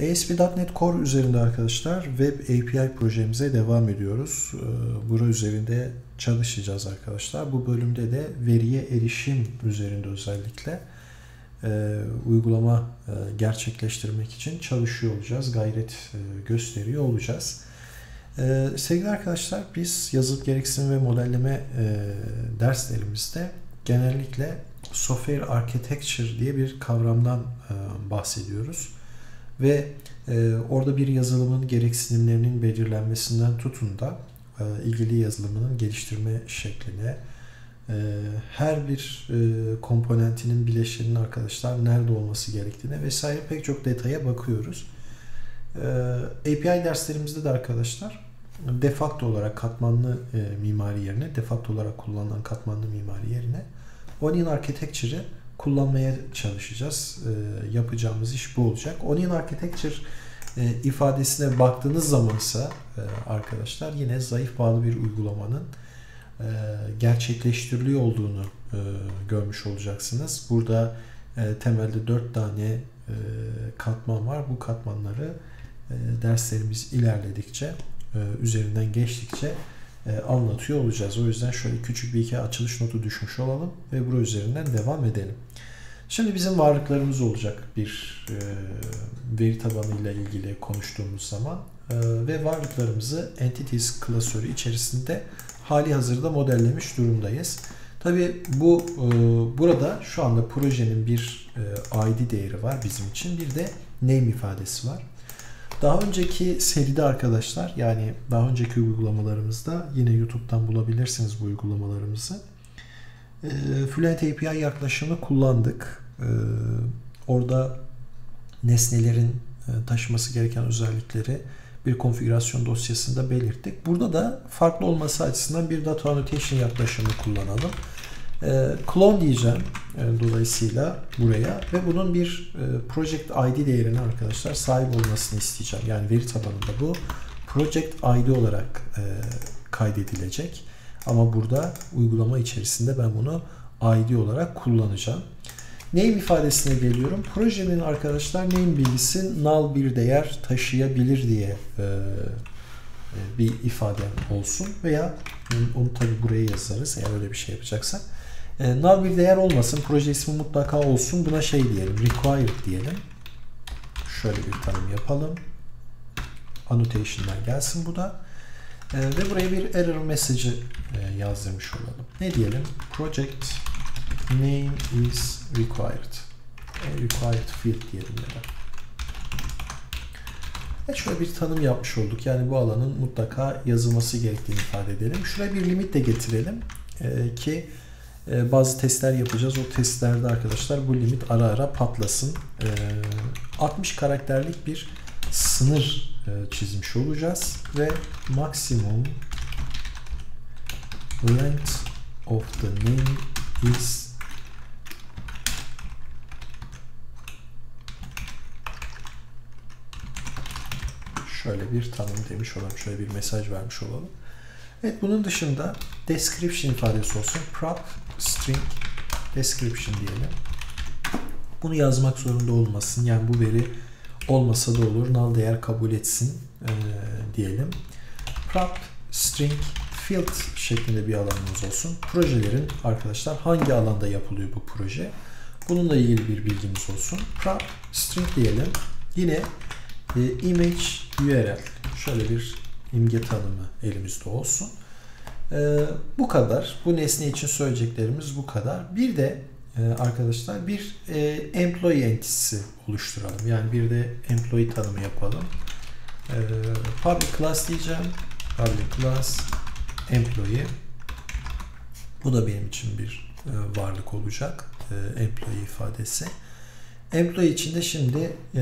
ASP.NET Core üzerinde arkadaşlar Web API projemize devam ediyoruz. Ee, Bura üzerinde çalışacağız arkadaşlar. Bu bölümde de veriye erişim üzerinde özellikle e, uygulama e, gerçekleştirmek için çalışıyor olacağız. Gayret e, gösteriyor olacağız. Sevgili arkadaşlar biz yazıp gereksinim ve modelleme derslerimizde genellikle Software Architecture diye bir kavramdan bahsediyoruz ve e, orada bir yazılımın gereksinimlerinin belirlenmesinden tutun da e, ilgili yazılımının geliştirme şekline, e, her bir e, komponentinin bileşeninin arkadaşlar nerede olması gerektiğine vesaire pek çok detaya bakıyoruz. E, API derslerimizde de arkadaşlar defakto olarak katmanlı e, mimari yerine, defakto olarak kullanılan katmanlı mimari yerine Onion Architecture'ı kullanmaya çalışacağız. E, yapacağımız iş bu olacak. Onion Architecture e, ifadesine baktığınız zaman ise e, arkadaşlar yine zayıf bağlı bir uygulamanın e, gerçekleştiriliyor olduğunu e, görmüş olacaksınız. Burada e, temelde 4 tane e, katman var. Bu katmanları e, derslerimiz ilerledikçe, e, üzerinden geçtikçe e, anlatıyor olacağız. O yüzden şöyle küçük bir iki açılış notu düşmüş olalım ve bura üzerinden devam edelim. Şimdi bizim varlıklarımız olacak bir e, veri tabanıyla ilgili konuştuğumuz zaman e, ve varlıklarımızı entities klasörü içerisinde hali hazırda modellemiş durumdayız. Tabi bu e, burada şu anda projenin bir e, ID değeri var bizim için bir de name ifadesi var. Daha önceki seride arkadaşlar yani daha önceki uygulamalarımızda yine YouTube'dan bulabilirsiniz bu uygulamalarımızı. E, Fluent API yaklaşımı kullandık. E, orada nesnelerin e, taşıması gereken özellikleri bir konfigürasyon dosyasında belirttik. Burada da farklı olması açısından bir data annotation yaklaşımı kullanalım. E, clone diyeceğim e, dolayısıyla buraya ve bunun bir e, project ID değerine arkadaşlar sahip olmasını isteyeceğim. Yani veri tabanında bu project ID olarak kaydedilecek. Ama burada uygulama içerisinde ben bunu ID olarak kullanacağım. Name ifadesine geliyorum. Projenin arkadaşlar name bilgisi null bir değer taşıyabilir diye e, e bir ifade olsun veya onu tabi buraya yazarız eğer öyle bir şey yapacaksak. E, null bir değer olmasın. Proje ismi mutlaka olsun. Buna şey diyelim. Required diyelim. Şöyle bir tanım yapalım. Annotation'dan gelsin bu da. E, ve buraya bir error message'ı e, yazdırmış olalım. Ne diyelim? Project name is required. E, required field diyelim ya da. Evet, şöyle bir tanım yapmış olduk. Yani bu alanın mutlaka yazılması gerektiğini ifade edelim. Şuraya bir limit de getirelim e, ki e, bazı testler yapacağız. O testlerde arkadaşlar bu limit ara ara patlasın. E, 60 karakterlik bir sınır e, çizmiş olacağız ve maksimum length of the name is şöyle bir tanım demiş olalım. Şöyle bir mesaj vermiş olalım. Evet bunun dışında description ifadesi olsun. Prop string description diyelim. Bunu yazmak zorunda olmasın. Yani bu veri olmasa da olur. Null değer kabul etsin e, diyelim. Prop string field şeklinde bir alanımız olsun. Projelerin arkadaşlar hangi alanda yapılıyor bu proje? Bununla ilgili bir bilgimiz olsun. Prop string diyelim. Yine e, image URL şöyle bir imge tanımı elimizde olsun. E, bu kadar. Bu nesne için söyleyeceklerimiz bu kadar. Bir de arkadaşlar bir e, employee entisi oluşturalım. Yani bir de employee tanımı yapalım. E, public class diyeceğim. Public class employee. Bu da benim için bir e, varlık olacak. E, employee ifadesi. Employee içinde şimdi e,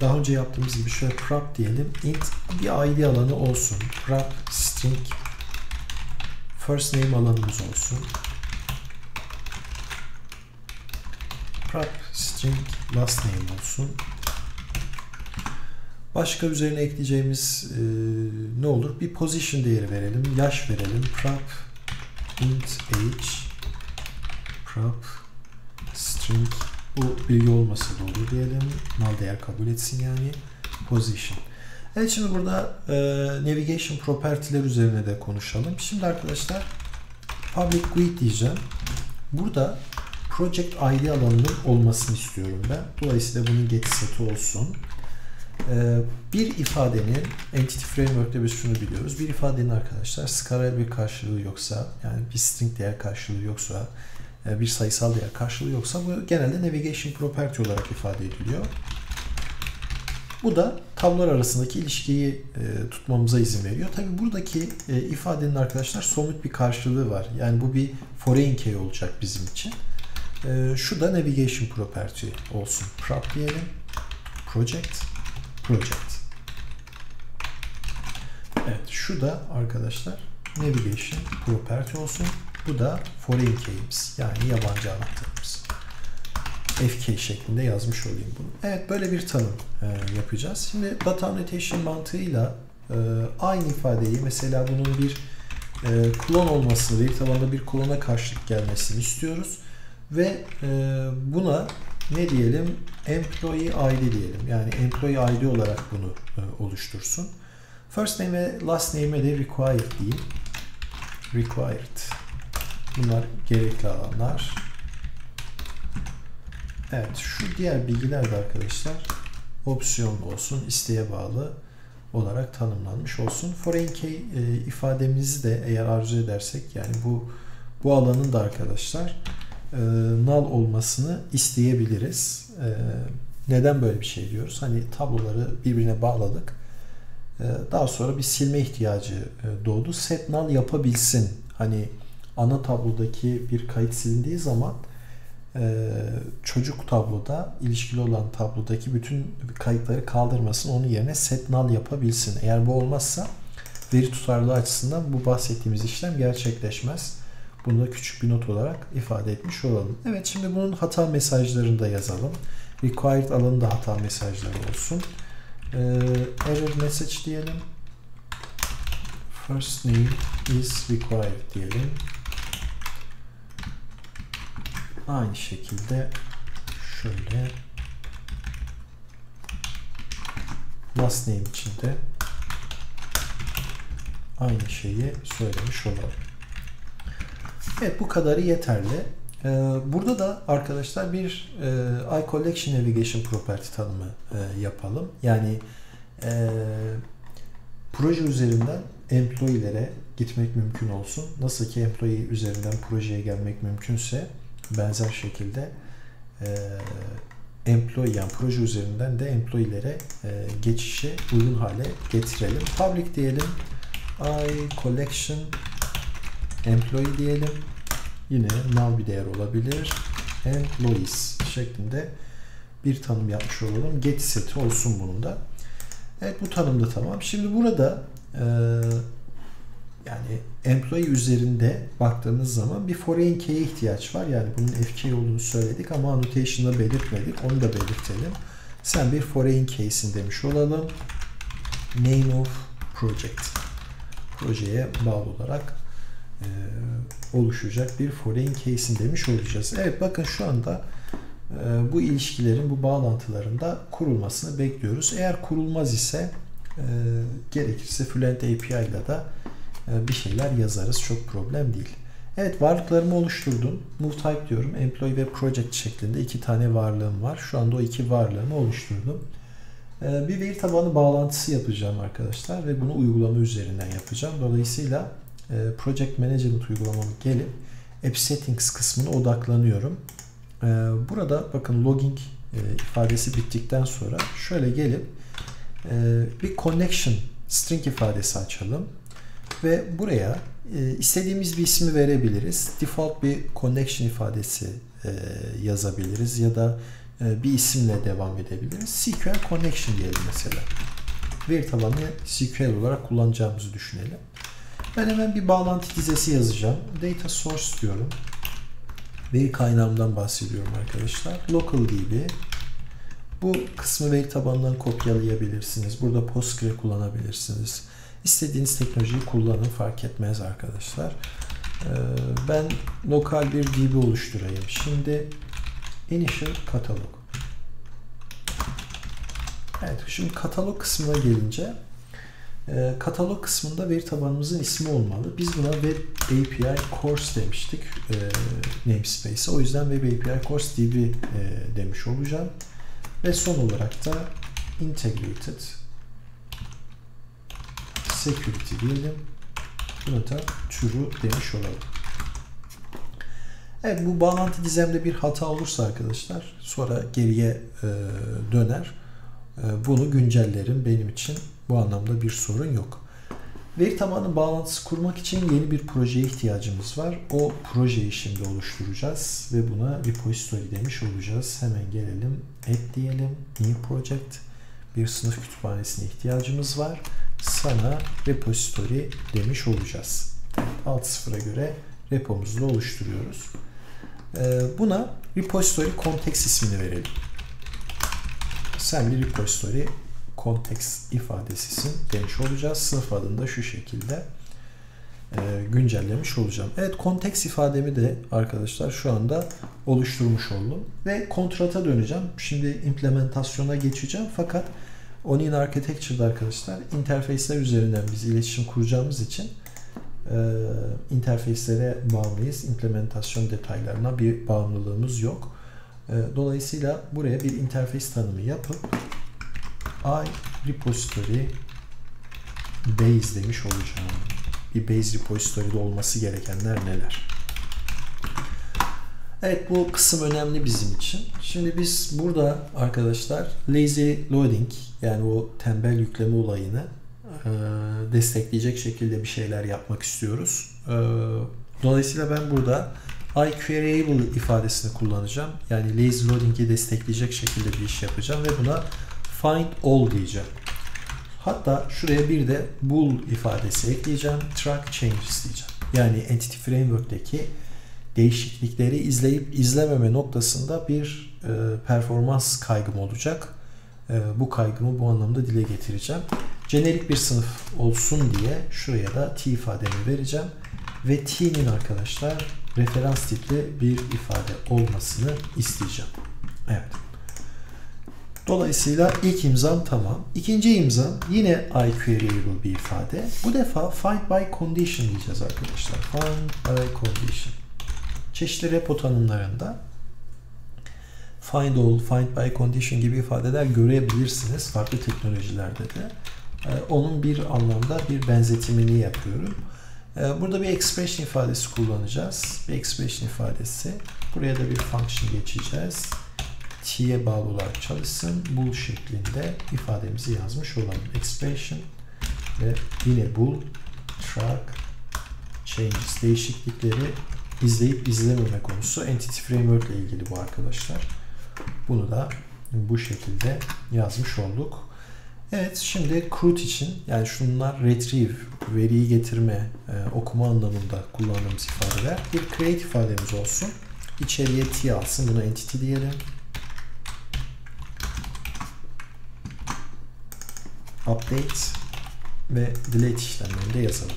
daha önce yaptığımız gibi şöyle prop diyelim. int bir ID alanı olsun. Prop string first name alanımız olsun. Prop string last name olsun. Başka üzerine ekleyeceğimiz e, ne olur? Bir position değeri verelim. Yaş verelim. Prop int age prop string bu bilgi olmasa da olur diyelim. Null değer kabul etsin yani. position. Evet şimdi burada e, navigation property'ler üzerine de konuşalım. Şimdi arkadaşlar public GUID diyeceğim. Burada project ID alanının olmasını istiyorum ben. Dolayısıyla bunun get seti olsun. E, bir ifadenin Entity Framework'te biz şunu biliyoruz. Bir ifadenin arkadaşlar skalar bir karşılığı yoksa yani bir string değer karşılığı yoksa e, bir sayısal değer karşılığı yoksa bu genelde navigation property olarak ifade ediliyor. Bu da tablolar arasındaki ilişkiyi e, tutmamıza izin veriyor. Tabi buradaki e, ifadenin arkadaşlar somut bir karşılığı var. Yani bu bir foreign key olacak bizim için. E, şu da navigation property olsun. Prop diyelim. Project. Project. Evet şu da arkadaşlar navigation property olsun. Bu da foreign key'imiz. Yani yabancı anahtarımız. FK şeklinde yazmış olayım bunu. Evet böyle bir tanım e, yapacağız. Şimdi data annotation mantığıyla e, aynı ifadeyi mesela bunun bir e, klon olmasını, veri tabanında bir klona karşılık gelmesini istiyoruz. Ve e, buna ne diyelim? Employee ID diyelim. Yani employee ID olarak bunu e, oluştursun. First name ve last name'e de required diyeyim. Required. Bunlar gerekli alanlar. Evet şu diğer bilgiler de arkadaşlar opsiyonlu olsun, isteğe bağlı olarak tanımlanmış olsun. Foreign key e, ifademizi de eğer arzu edersek yani bu bu alanın da arkadaşlar e, null olmasını isteyebiliriz. E, neden böyle bir şey diyoruz? Hani tabloları birbirine bağladık. E, daha sonra bir silme ihtiyacı e, doğdu. Set null yapabilsin. Hani ana tablodaki bir kayıt silindiği zaman e, çocuk tabloda ilişkili olan tablodaki bütün kayıtları kaldırmasın. Onun yerine set null yapabilsin. Eğer bu olmazsa veri tutarlılığı açısından bu bahsettiğimiz işlem gerçekleşmez. Bunu da küçük bir not olarak ifade etmiş olalım. Evet şimdi bunun hata mesajlarını da yazalım. Required alanında hata mesajları olsun. Ee, error message diyelim. First name is required diyelim. Aynı şekilde şöyle last name için de aynı şeyi söylemiş olalım. Evet bu kadarı yeterli. Ee, burada da arkadaşlar bir e, iCollection Navigation Property tanımı e, yapalım. Yani e, proje üzerinden employee'lere gitmek mümkün olsun. Nasıl ki employee üzerinden projeye gelmek mümkünse benzer şekilde employee yani proje üzerinden de employee'lere geçişi uygun hale getirelim. Public diyelim. I collection employee diyelim. Yine null bir değer olabilir. Employees şeklinde bir tanım yapmış olalım. Get seti olsun bunun da. Evet bu tanım da tamam. Şimdi burada e, yani employee üzerinde baktığımız zaman bir foreign key'e ihtiyaç var. Yani bunun FK olduğunu söyledik ama annotation'da belirtmedik. Onu da belirtelim. Sen bir foreign key'sin demiş olalım. Name of project. Projeye bağlı olarak oluşacak bir foreign case'in demiş olacağız. Evet bakın şu anda e, bu ilişkilerin, bu bağlantıların kurulmasını bekliyoruz. Eğer kurulmaz ise e, gerekirse Fluent API ile de e, bir şeyler yazarız. Çok problem değil. Evet varlıklarımı oluşturdum. Move type diyorum. Employee ve project şeklinde iki tane varlığım var. Şu anda o iki varlığımı oluşturdum. E, bir veri tabanı bağlantısı yapacağım arkadaşlar ve bunu uygulama üzerinden yapacağım. Dolayısıyla e, Project Management uygulamamı gelip App Settings kısmına odaklanıyorum. Burada bakın logging ifadesi bittikten sonra şöyle gelip bir connection string ifadesi açalım. Ve buraya e, istediğimiz bir ismi verebiliriz. Default bir connection ifadesi e, yazabiliriz ya da e, bir isimle devam edebiliriz. SQL connection diyelim mesela. Veri tabanını SQL olarak kullanacağımızı düşünelim. Ben hemen bir bağlantı dizesi yazacağım. Data source diyorum. Veri kaynağımdan bahsediyorum arkadaşlar. Local DB. Bu kısmı veri tabanından kopyalayabilirsiniz. Burada Postgre kullanabilirsiniz. İstediğiniz teknolojiyi kullanın fark etmez arkadaşlar. Ee, ben lokal bir DB oluşturayım. Şimdi initial katalog. Evet, şimdi katalog kısmına gelince e, katalog kısmında veri tabanımızın ismi olmalı. Biz buna Web API Course demiştik e, namespace'e. O yüzden Web API Course DB e, demiş olacağım. Ve son olarak da Integrated Security diyelim. Buna da türü demiş olalım. Evet bu bağlantı gizemde bir hata olursa arkadaşlar sonra geriye e, döner. E, bunu güncellerim. Benim için bu anlamda bir sorun yok. Veri tabanı bağlantısı kurmak için yeni bir projeye ihtiyacımız var. O projeyi şimdi oluşturacağız ve buna repository demiş olacağız. Hemen gelelim. Add diyelim. New project. Bir sınıf kütüphanesine ihtiyacımız var. Sana repository demiş olacağız. Alt sıfıra göre repomuzu oluşturuyoruz. Ee, buna repository context ismini verelim. Sen bir repository context ifadesisin demiş olacağız. Sınıf adını da şu şekilde e, güncellemiş olacağım. Evet context ifademi de arkadaşlar şu anda oluşturmuş oldum. Ve kontrata döneceğim. Şimdi implementasyona geçeceğim. Fakat Onion Architecture'da arkadaşlar interface'ler üzerinden biz iletişim kuracağımız için e, interface'lere bağımlıyız. Implementasyon detaylarına bir bağımlılığımız yok. E, dolayısıyla buraya bir interface tanımı yapıp i repository base demiş olacağım. Bir base repository'de olması gerekenler neler? Evet bu kısım önemli bizim için. Şimdi biz burada arkadaşlar lazy loading yani o tembel yükleme olayını e, destekleyecek şekilde bir şeyler yapmak istiyoruz. E, dolayısıyla ben burada iQueryable ifadesini kullanacağım. Yani lazy loading'i destekleyecek şekilde bir iş yapacağım ve buna find all diyeceğim. Hatta şuraya bir de bool ifadesi ekleyeceğim. Track changes diyeceğim. Yani Entity Framework'teki değişiklikleri izleyip izlememe noktasında bir e, performans kaygım olacak. E, bu kaygımı bu anlamda dile getireceğim. Jenerik bir sınıf olsun diye şuraya da t ifademi vereceğim. Ve t'nin arkadaşlar referans tipli bir ifade olmasını isteyeceğim. Evet. Dolayısıyla ilk imzam tamam. İkinci imzam yine iQueryable bir ifade. Bu defa find by condition diyeceğiz arkadaşlar. Find by condition. Çeşitli repo tanımlarında find all, find by condition gibi ifadeler görebilirsiniz farklı teknolojilerde de. Ee, onun bir anlamda bir benzetimini yapıyorum. Ee, burada bir expression ifadesi kullanacağız. Bir expression ifadesi. Buraya da bir function geçeceğiz t'ye bağlı olarak çalışsın. Bool şeklinde ifademizi yazmış olalım. Expression ve yine bool track changes değişiklikleri izleyip izlememe konusu Entity Framework ile ilgili bu arkadaşlar. Bunu da bu şekilde yazmış olduk. Evet şimdi CRUD için yani şunlar retrieve, veriyi getirme, e, okuma anlamında kullandığımız ifadeler. Bir create ifademiz olsun. İçeriye t alsın. Buna entity diyelim. update ve delete işlemlerini de yazalım.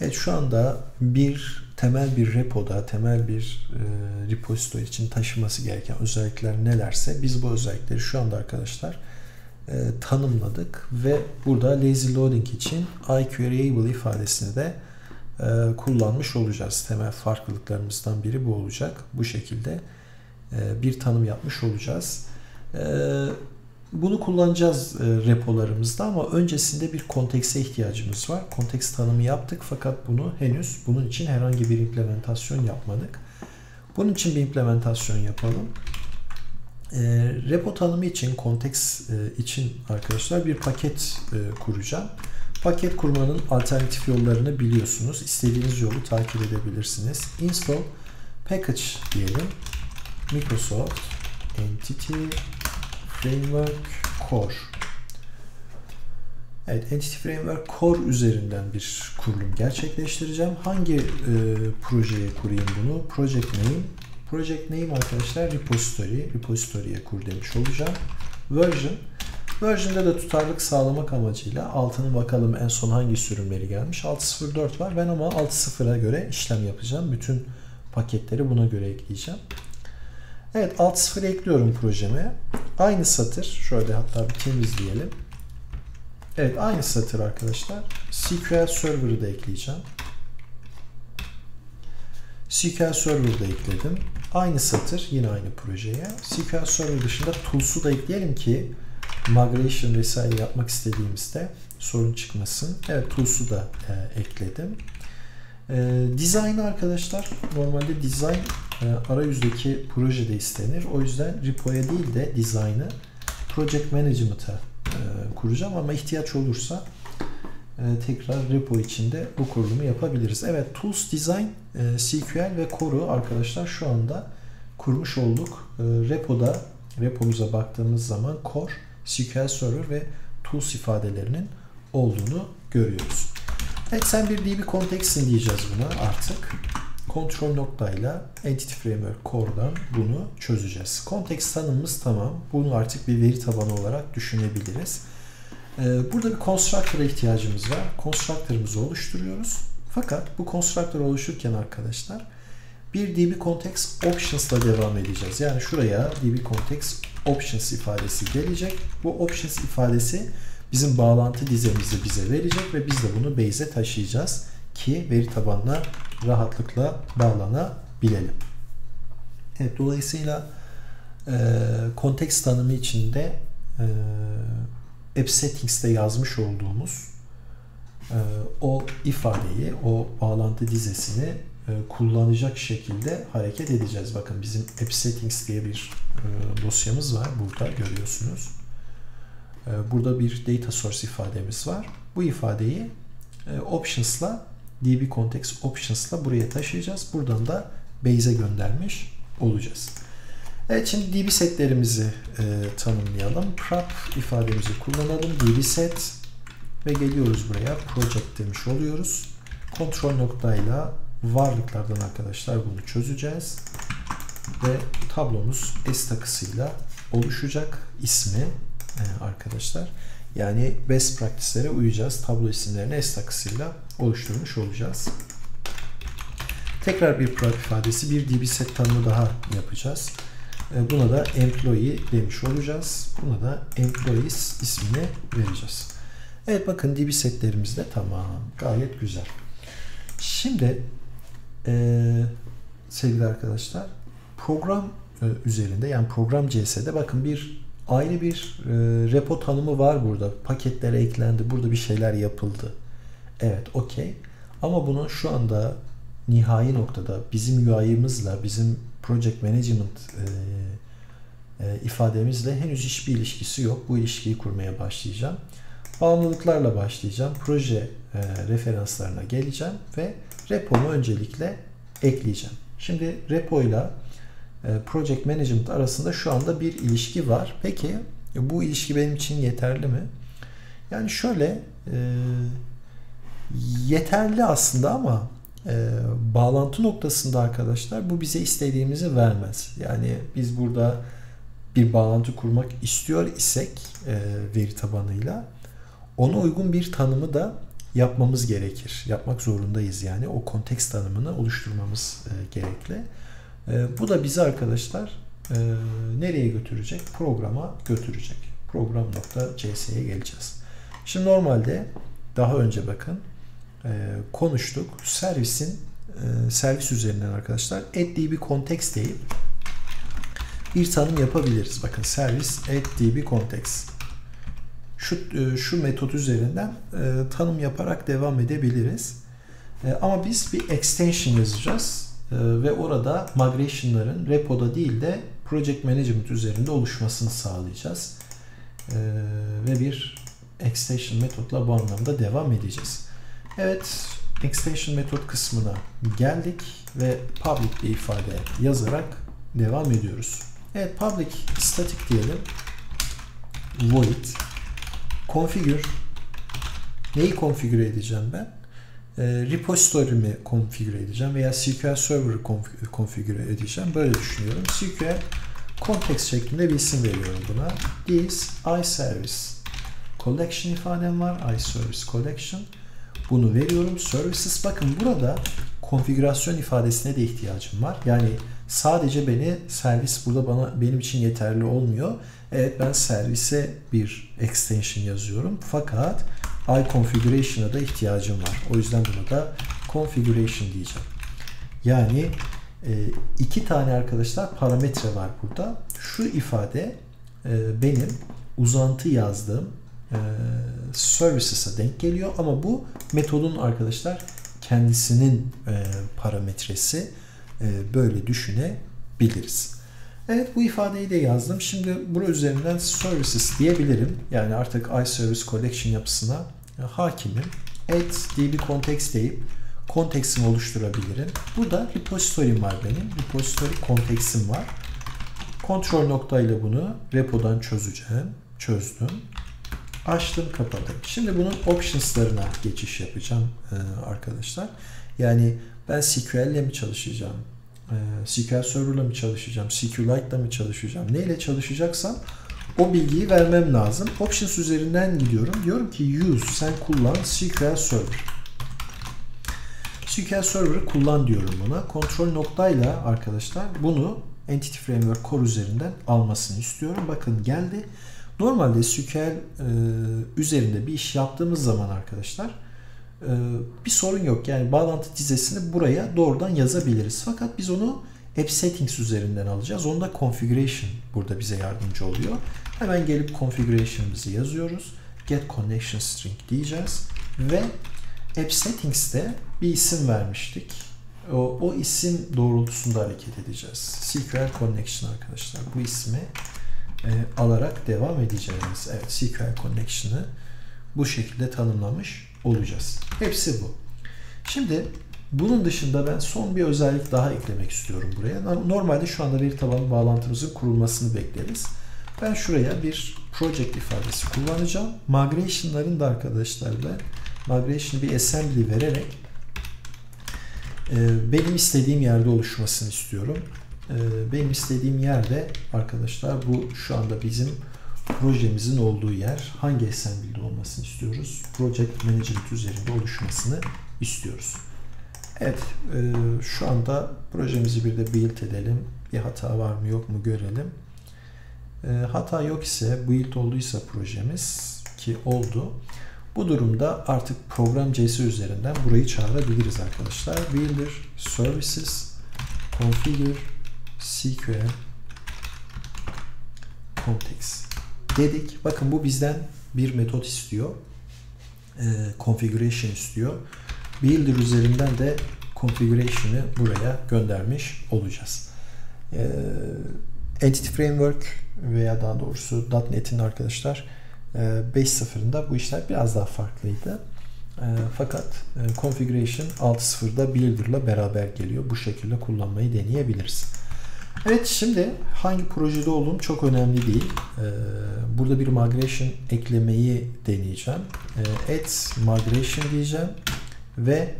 Evet şu anda bir temel bir repoda, temel bir e, repository için taşıması gereken özellikler nelerse biz bu özellikleri şu anda arkadaşlar e, tanımladık ve burada lazy loading için iQueryable ifadesini de e, kullanmış olacağız. Temel farklılıklarımızdan biri bu olacak. Bu şekilde e, bir tanım yapmış olacağız. E, bunu kullanacağız e, repolarımızda ama öncesinde bir kontekse ihtiyacımız var. Konteks tanımı yaptık fakat bunu henüz bunun için herhangi bir implementasyon yapmadık. Bunun için bir implementasyon yapalım. E, repo tanımı için, konteks e, için arkadaşlar bir paket e, kuracağım. Paket kurmanın alternatif yollarını biliyorsunuz. İstediğiniz yolu takip edebilirsiniz. Install package diyelim. Microsoft Entity Framework Core. Evet, Entity Framework Core üzerinden bir kurulum gerçekleştireceğim. Hangi e, projeye kurayım bunu? Project Name. Project Name arkadaşlar repository. Repository'e kur demiş olacağım. Version. Version'da da tutarlık sağlamak amacıyla altını bakalım en son hangi sürümleri gelmiş. 6.04 var. Ben ama 6.0'a göre işlem yapacağım. Bütün paketleri buna göre ekleyeceğim. Evet alt sıfır ekliyorum projeme. aynı satır. Şöyle hatta bir temizleyelim. Evet aynı satır arkadaşlar. SQL Server'ı da ekleyeceğim. SQL Server'ı da ekledim. Aynı satır yine aynı projeye. SQL Server dışında Tools'u da ekleyelim ki migration vesaire yapmak istediğimizde sorun çıkmasın. Evet Tools'u da e, ekledim. E, design arkadaşlar normalde design e, arayüzdeki projede istenir. O yüzden repo'ya değil de design'ı project management'a e, kuracağım ama ihtiyaç olursa tekrar repo içinde bu kurulumu yapabiliriz. Evet Tools Design, e, SQL ve Core'u arkadaşlar şu anda kurmuş olduk. E, repoda repomuza baktığımız zaman Core, SQL Server ve Tools ifadelerinin olduğunu görüyoruz. Evet sen bir DB konteksin diyeceğiz buna artık. Kontrol noktayla Entity Framework Core'dan bunu çözeceğiz. Konteks tanımımız tamam. Bunu artık bir veri tabanı olarak düşünebiliriz. Ee, burada bir constructor'a ihtiyacımız var. Constructor'ımızı oluşturuyoruz. Fakat bu constructor oluşurken arkadaşlar bir db context options ile devam edeceğiz. Yani şuraya db context options ifadesi gelecek. Bu options ifadesi bizim bağlantı dizemizi bize verecek ve biz de bunu base'e taşıyacağız ki veri tabanına rahatlıkla bağlanabilelim. Evet, dolayısıyla e, kontekst tanımı içinde e, app settings'te yazmış olduğumuz e, o ifadeyi, o bağlantı dizesini e, kullanacak şekilde hareket edeceğiz. Bakın bizim app settings diye bir e, dosyamız var. Burada görüyorsunuz. E, burada bir data source ifademiz var. Bu ifadeyi e, options'la db context options'la buraya taşıyacağız. Buradan da base'e göndermiş olacağız. Evet şimdi db setlerimizi e, tanımlayalım. Prop ifademizi kullanalım. db set ve geliyoruz buraya. Project demiş oluyoruz. Kontrol noktayla varlıklardan arkadaşlar bunu çözeceğiz. Ve tablomuz S takısıyla oluşacak ismi e, arkadaşlar. Yani best practice'lere uyacağız. Tablo isimlerini S takısıyla oluşturmuş olacağız. Tekrar bir prop ifadesi, bir db set tanımı daha yapacağız. E, buna da employee demiş olacağız. Buna da employees ismini vereceğiz. Evet bakın db setlerimiz de tamam. Gayet güzel. Şimdi e, sevgili arkadaşlar program e, üzerinde yani program CS'de bakın bir ayrı bir e, repo tanımı var burada. Paketlere eklendi. Burada bir şeyler yapıldı. Evet okey. Ama bunun şu anda nihai noktada bizim UI'ımızla bizim project management e, e, ifademizle henüz hiçbir ilişkisi yok. Bu ilişkiyi kurmaya başlayacağım. Bağımlılıklarla başlayacağım. Proje e, referanslarına geleceğim ve repomu öncelikle ekleyeceğim. Şimdi repo ile project management arasında şu anda bir ilişki var. Peki bu ilişki benim için yeterli mi? Yani şöyle e, yeterli aslında ama e, bağlantı noktasında arkadaşlar bu bize istediğimizi vermez. Yani biz burada bir bağlantı kurmak istiyor isek e, veri tabanıyla ona uygun bir tanımı da yapmamız gerekir. Yapmak zorundayız yani. O konteks tanımını oluşturmamız e, gerekli. E, bu da bizi arkadaşlar e, nereye götürecek? Programa götürecek. Program.cs'ye geleceğiz. Şimdi normalde daha önce bakın konuştuk. Servisin e, servis üzerinden arkadaşlar add context deyip bir tanım yapabiliriz. Bakın servis add context şu, e, şu metot üzerinden e, tanım yaparak devam edebiliriz. Ama biz bir extension yazacağız ve orada migration'ların repoda değil de project management üzerinde oluşmasını sağlayacağız. Ve bir extension metotla bu anlamda devam edeceğiz. Evet, extension metot kısmına geldik ve public bir ifade yazarak devam ediyoruz. Evet, public static diyelim. Void configure neyi konfigüre edeceğim ben? E, repository'mi konfigüre edeceğim veya SQL Server'ı konfigüre edeceğim. Böyle düşünüyorum. SQL context şeklinde bir isim veriyorum buna. This iService collection ifadem var. iService collection. Bunu veriyorum. Services bakın burada konfigürasyon ifadesine de ihtiyacım var. Yani sadece beni servis burada bana benim için yeterli olmuyor. Evet ben servise bir extension yazıyorum. Fakat iConfiguration'a da ihtiyacım var. O yüzden buna da configuration diyeceğim. Yani e, iki tane arkadaşlar parametre var burada. Şu ifade e, benim uzantı yazdığım e, services'a denk geliyor ama bu metodun arkadaşlar kendisinin parametresi böyle düşünebiliriz. Evet bu ifadeyi de yazdım. Şimdi bura üzerinden services diyebilirim. Yani artık iService Collection yapısına hakimim. Add db context deyip konteksimi oluşturabilirim. Burada repository'm var benim. Repository konteksim var. Kontrol noktayla bunu repodan çözeceğim. Çözdüm. Açtım, kapadım. Şimdi bunun options'larına geçiş yapacağım arkadaşlar. Yani ben SQL ile mi çalışacağım? SQL Server'la mı çalışacağım? SQLite'la mı çalışacağım? Ne ile çalışacaksam o bilgiyi vermem lazım. Options üzerinden gidiyorum. Diyorum ki use sen kullan SQL Server. SQL Server'ı kullan diyorum buna. Kontrol noktayla arkadaşlar bunu Entity Framework Core üzerinden almasını istiyorum. Bakın geldi. Normalde SQL e, üzerinde bir iş yaptığımız zaman arkadaşlar e, bir sorun yok. Yani bağlantı dizesini buraya doğrudan yazabiliriz. Fakat biz onu App Settings üzerinden alacağız. Onda Configuration burada bize yardımcı oluyor. Hemen gelip Configuration'ımızı yazıyoruz. Get Connection String diyeceğiz. Ve App Settings'te bir isim vermiştik. O, o isim doğrultusunda hareket edeceğiz. SQL Connection arkadaşlar. Bu ismi e, alarak devam edeceğiz. Evet SQL Connection'ı bu şekilde tanımlamış olacağız. Hepsi bu. Şimdi bunun dışında ben son bir özellik daha eklemek istiyorum buraya. Normalde şu anda veri tabanı bağlantımızın kurulmasını bekleriz. Ben şuraya bir project ifadesi kullanacağım. Migration'ların da arkadaşlar ben migration'ı bir assembly vererek e, benim istediğim yerde oluşmasını istiyorum. E, benim istediğim yerde arkadaşlar bu şu anda bizim projemizin olduğu yer hangi assembly'de olmasını istiyoruz? Project Management üzerinde oluşmasını istiyoruz. Evet, e, şu anda projemizi bir de build edelim. Bir hata var mı yok mu görelim. hata yok ise, build olduysa projemiz ki oldu. Bu durumda artık program CS üzerinden burayı çağırabiliriz arkadaşlar. Builder Services Configure SQL Context dedik. Bakın bu bizden bir metot istiyor. E, configuration istiyor. Builder üzerinden de configuration'ı buraya göndermiş olacağız. E, Entity Framework veya daha doğrusu .NET'in arkadaşlar 5.0'ında ee, bu işler biraz daha farklıydı. Ee, fakat e, configuration 6.0'da builder'la beraber geliyor. Bu şekilde kullanmayı deneyebiliriz. Evet şimdi hangi projede olduğum çok önemli değil. Ee, burada bir migration eklemeyi deneyeceğim. Add migration diyeceğim ve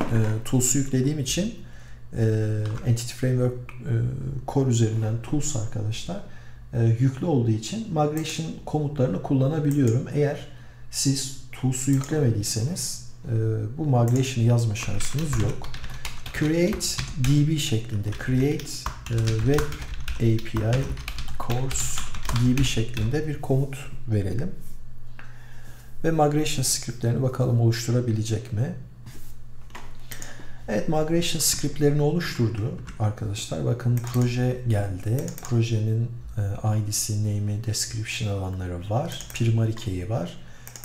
e, tools'u yüklediğim için e, Entity Framework Core üzerinden tools arkadaşlar e, yüklü olduğu için migration komutlarını kullanabiliyorum. Eğer siz tools'u yüklemediyseniz e, bu migration'ı yazma şansınız yok. Create db şeklinde create e, web API course db şeklinde bir komut verelim. Ve migration scriptlerini bakalım oluşturabilecek mi? Evet migration scriptlerini oluşturdu arkadaşlar. Bakın proje geldi. Projenin e, ID'si, name'i, description alanları var. Primary key'i var.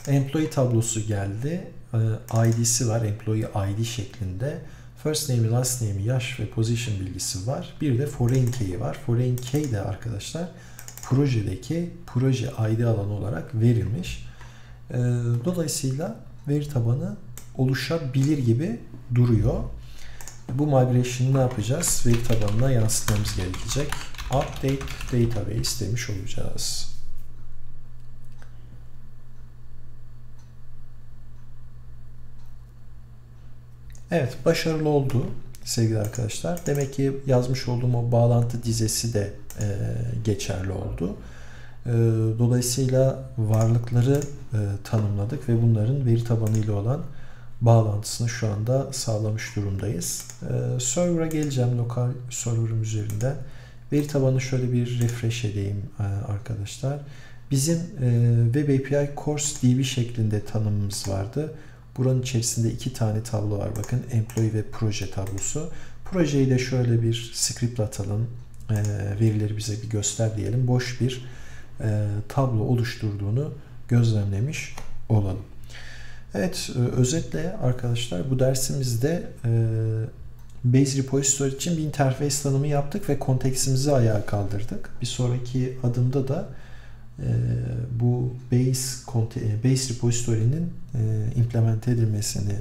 Employee tablosu geldi. E, ID'si var. Employee ID şeklinde. First name'i, last name'i, yaş ve position bilgisi var. Bir de foreign key'i var. Foreign key de arkadaşlar projedeki proje ID alanı olarak verilmiş. E, dolayısıyla veri tabanı oluşabilir gibi duruyor. Bu migration'ı ne yapacağız? Veri tabanına yansıtmamız gerekecek. Update database demiş olacağız. Evet, başarılı oldu sevgili arkadaşlar. Demek ki yazmış olduğum o bağlantı dizesi de e, geçerli oldu. E, dolayısıyla varlıkları e, tanımladık ve bunların veri tabanı ile olan bağlantısını şu anda sağlamış durumdayız. Ee, server'a geleceğim lokal server'ım üzerinde. Veri tabanı şöyle bir refresh edeyim e, arkadaşlar. Bizim e, Web API Course DB şeklinde tanımımız vardı. Buranın içerisinde iki tane tablo var. Bakın employee ve proje tablosu. Projeyi de şöyle bir script atalım. E, verileri bize bir göster diyelim. Boş bir e, tablo oluşturduğunu gözlemlemiş olalım. Evet, e, özetle arkadaşlar bu dersimizde e, Base Repository için bir interface tanımı yaptık ve konteksimizi ayağa kaldırdık. Bir sonraki adımda da bu Base, Base Repository'nin implemente edilmesini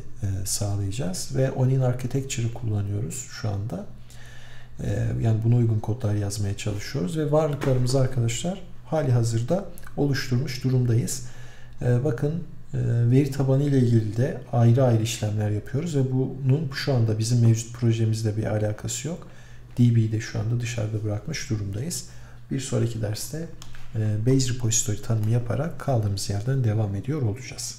sağlayacağız ve Onin Architecture'ı kullanıyoruz şu anda. Yani buna uygun kodlar yazmaya çalışıyoruz ve varlıklarımızı arkadaşlar hali hazırda oluşturmuş durumdayız. Bakın ee, veri tabanı ile ilgili de ayrı ayrı işlemler yapıyoruz ve bunun şu anda bizim mevcut projemizle bir alakası yok. DB'yi de şu anda dışarıda bırakmış durumdayız. Bir sonraki derste e, Base Repository tanımı yaparak kaldığımız yerden devam ediyor olacağız.